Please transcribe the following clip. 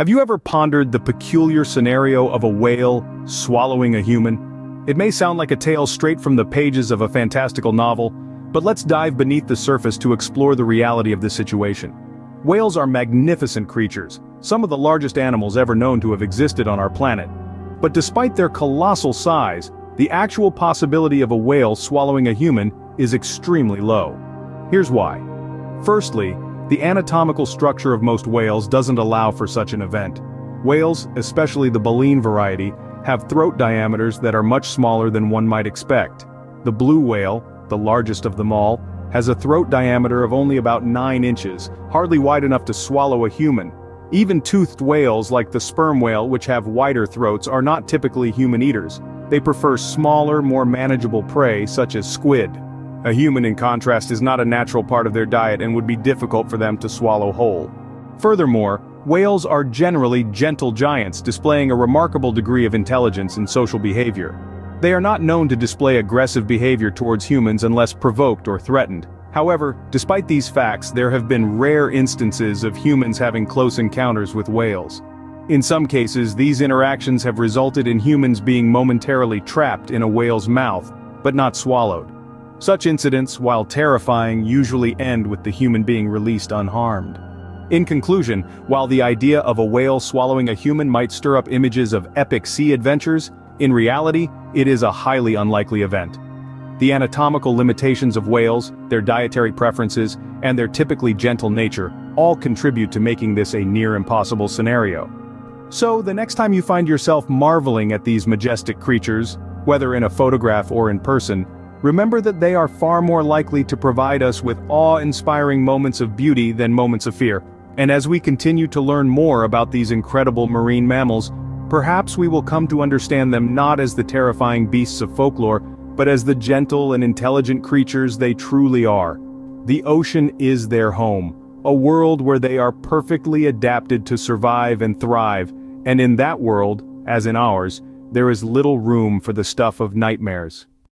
Have you ever pondered the peculiar scenario of a whale swallowing a human? It may sound like a tale straight from the pages of a fantastical novel, but let's dive beneath the surface to explore the reality of this situation. Whales are magnificent creatures, some of the largest animals ever known to have existed on our planet. But despite their colossal size, the actual possibility of a whale swallowing a human is extremely low. Here's why. Firstly, the anatomical structure of most whales doesn't allow for such an event. Whales, especially the baleen variety, have throat diameters that are much smaller than one might expect. The blue whale, the largest of them all, has a throat diameter of only about 9 inches, hardly wide enough to swallow a human. Even toothed whales like the sperm whale which have wider throats are not typically human eaters. They prefer smaller, more manageable prey such as squid. A human in contrast is not a natural part of their diet and would be difficult for them to swallow whole. Furthermore, whales are generally gentle giants displaying a remarkable degree of intelligence and social behavior. They are not known to display aggressive behavior towards humans unless provoked or threatened. However, despite these facts there have been rare instances of humans having close encounters with whales. In some cases these interactions have resulted in humans being momentarily trapped in a whale's mouth, but not swallowed. Such incidents, while terrifying, usually end with the human being released unharmed. In conclusion, while the idea of a whale swallowing a human might stir up images of epic sea adventures, in reality, it is a highly unlikely event. The anatomical limitations of whales, their dietary preferences, and their typically gentle nature all contribute to making this a near-impossible scenario. So, the next time you find yourself marveling at these majestic creatures, whether in a photograph or in person, remember that they are far more likely to provide us with awe-inspiring moments of beauty than moments of fear. And as we continue to learn more about these incredible marine mammals, Perhaps we will come to understand them not as the terrifying beasts of folklore, but as the gentle and intelligent creatures they truly are. The ocean is their home, a world where they are perfectly adapted to survive and thrive, and in that world, as in ours, there is little room for the stuff of nightmares.